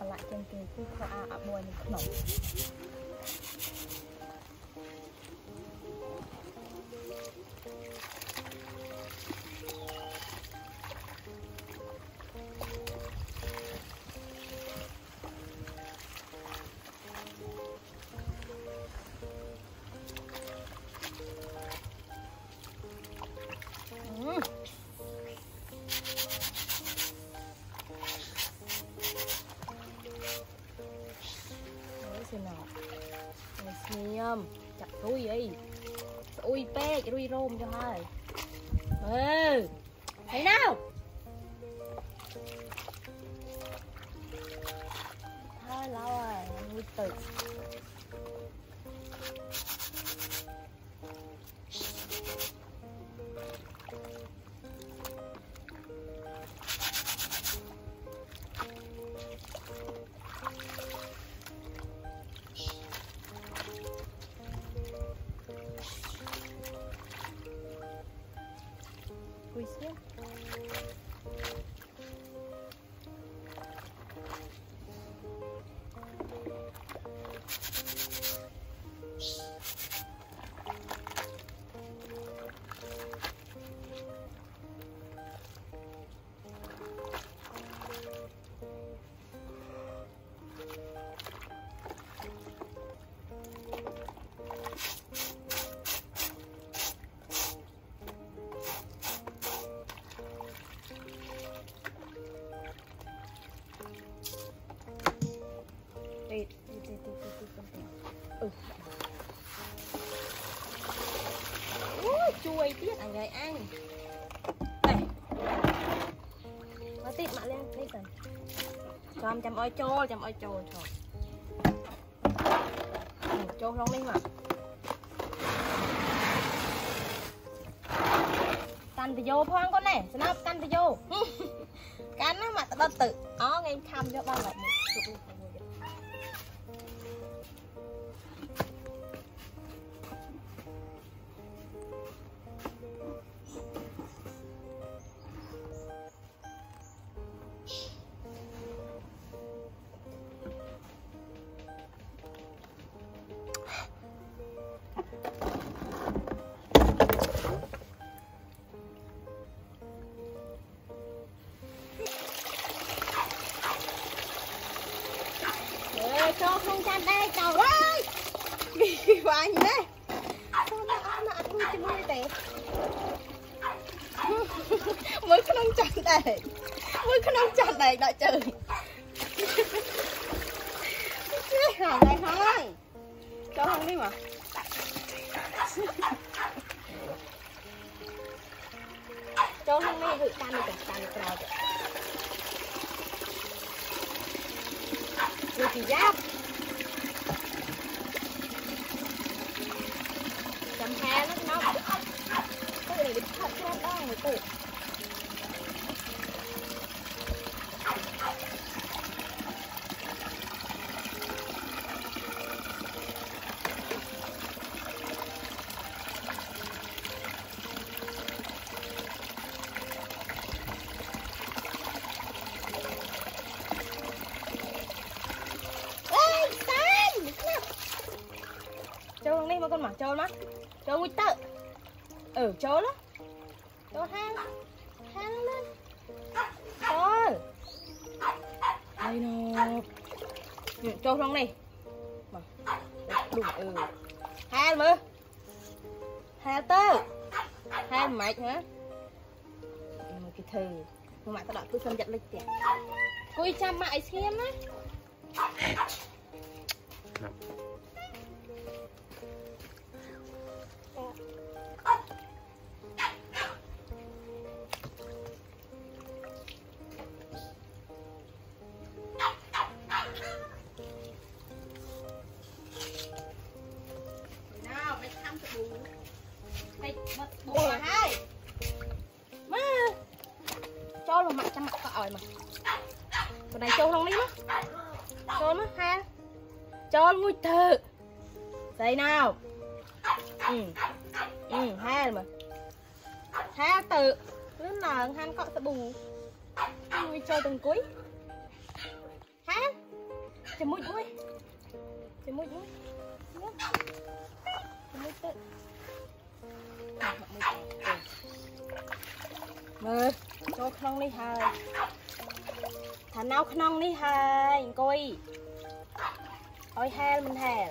ប្រឡាក់ជាងគេគឺខោអាអបួយនឹងក្បត់ រួយអីស្អុយពេករួយរោមចុះហើយអើហើយណៅហើយឡៅហើយមួយទៅ អញហើយអញនេះមកទៀតមកលាងនេះទៅចាំចាំអោយចូលចាំអោយចូលចូលចូលក្នុងនេះមកកាន់ទៅយោផងកូនណែស្នោបកាន់ទៅយោកាន់ណាមកដុតទៅអូងៃខំយកបានបាត់នេះជប់នេះ គួយជាមួយទេមើលក្នុងចានដែរមើលក្នុងចានដែរដាក់ជើងនេះហើយហើយចូលក្នុងនេះមកចូលក្នុងនេះគឺកាន់ទៅកាន់ក្រោយទៅ Rồi chị giáp Chầm đi mà con mà châu má. Châu nguy tự. Ừ, châu đó. Châu hang. Hang lên. Châu. Đây nè. Ừ, châu trong này. Mà. Đúng ừ. Hai mà. Hai tư. Hai mạch hả? Ừ, cái thừ. Nhưng mà tao đợi cứ xâm chặt lịch tiền. Cùi chăm mại xem á. ណា ឲ្យមកបណ្ដៃចូលក្នុងនេះមកចូលមកហាចូលមួយទៅស្អីណៅអឺអឺហែលមកហែលទៅលឿនឡើងហានកក់ស្ប៊ូមួយចូលទៅអង្គុយហែល ជាមួយមួយជាមួយមួយមកជាមួយទៅមើល ចូលក្នុងនេះហើយថានៅក្នុងនេះហើយអង្គុយអោយហែលមិនហែល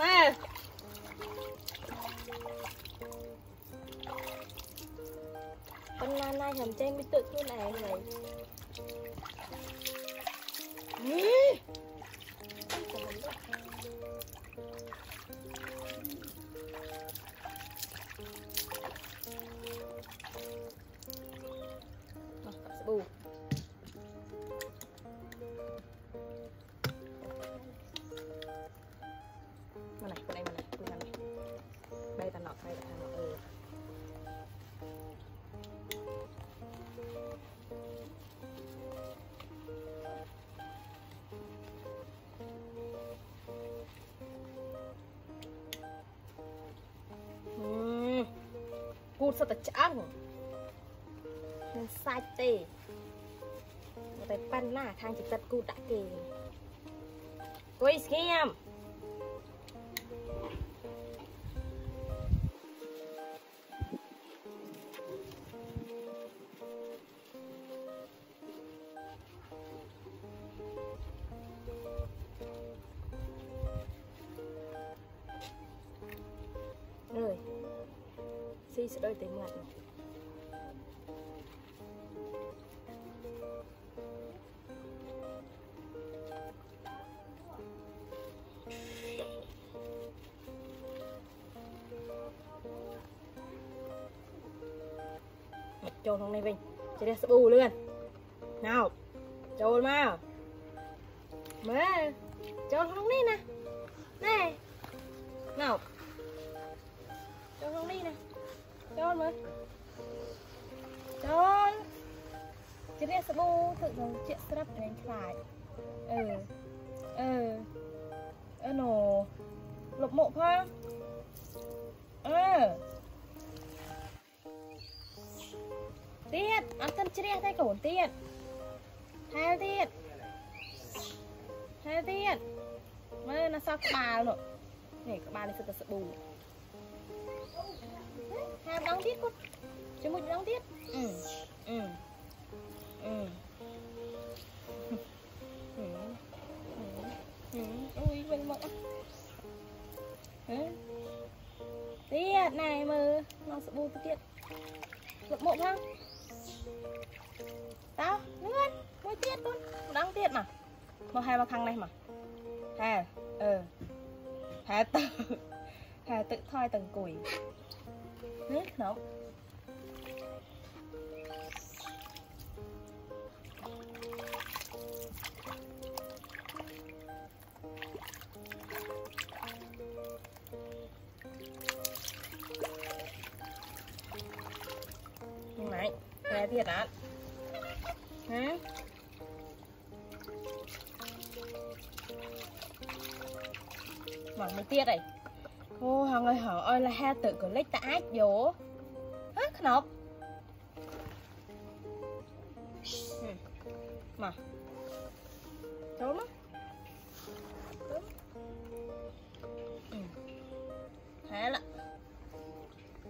មើលប៉ុន្មានណាខ្ញុំចេញមិនទឹកខ្លួនឯងហើយ តសតតែឆ្អឹងមានសាច់ទេតែប៉ាន់ណាខាងចិត្តគូតដាក់គេគួយស្ងៀម ស៊ីស្ដោយតែមាត់មកមកចូលក្នុងនេះវិញជ្រះស្ប៊ូលឿនណោចូលមកមើលចូលក្នុងនេះណាណែ ស្ប៊ូទឹកនឹងជាក់ស្រាប់ឯងខ្លាចអឺអឺអឺណូលុបមុខផងអឺទៀតអត់ទាន់ជ្រះទេកូនទៀតហែលទៀតហែលទៀតមើលណាសោះក្បាលនោះនេះក្បាលនេះគឺតែស្ប៊ូហែលម្ដងទៀតគាត់ជាមួយម្ដងទៀតអឺអឺអឺអូ លនៅស្ប៊ូទៅទៀតលុបមុខផងតើលឿនមួយទៀតកូនម្ដងទៀតមកមកហែមកខាងនេះមកហែអឺហែទៅហែទឹកថយទៅអង្គុយនេះខ្នប់ម៉េចហែទៀតអត់ហ៎មកមួយទៀតអីអូហង lại nghe thiệt á. Hả? Mặc mấy tiết này ô hằng người hằng ơi, là ha tự của lách ta ách vô khăn nọc mà trốn á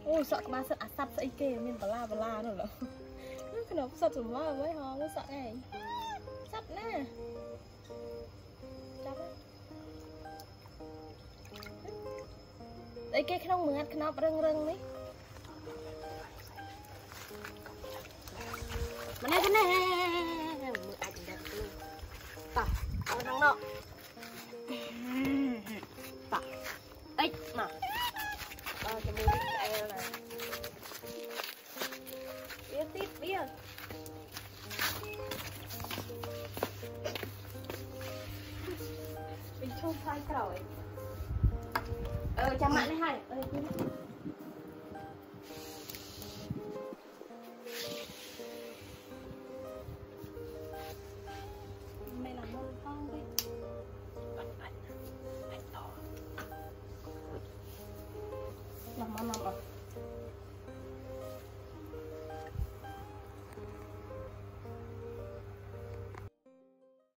អូសក់ក្បាលសិតអាសាប់ស្អីគេមានបលាបលានោះឡើខ្នប់សិតសម្លអ្វីហងសក់ឯងសាប់ណាចាប់អីគេក្នុងមើលខ្នប់រឹងរឹងនេះម៉ណែម៉ណែមើលអាចដាក់ខ្លួនតោះអត់ក្នុងនោះ ជាមួយនេះស្អែលណាវាទៀតវាវិញឈប់ផ្សាយក្រោយអឺចាំម៉ាក់នេះហើយអើយ